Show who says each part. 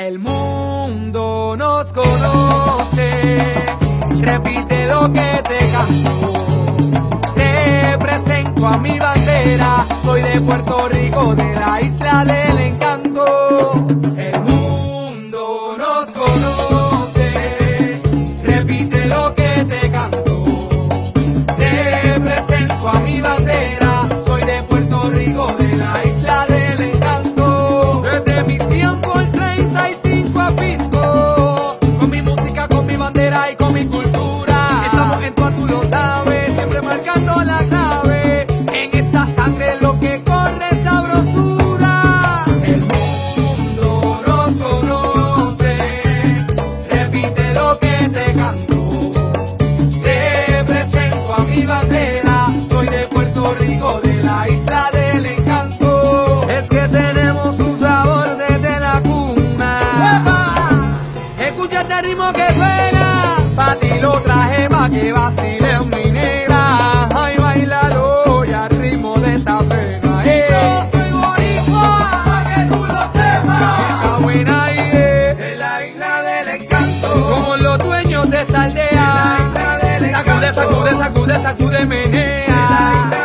Speaker 1: El mundo nos conoce, repite lo que te canto. Te presento a mi y con mi cultura. Estamos en todas tú lo sabes, siempre marcando la clave. En esta sangre lo que corre es sabrosura. El mundo nos conoce, repite lo que te canto. Te presento a mi bandera, soy de Puerto Rico, de la isla del encanto. Es que tenemos un sabor desde la cuna. Escucha este ritmo que suena, sacude, sacude, sacude, menea.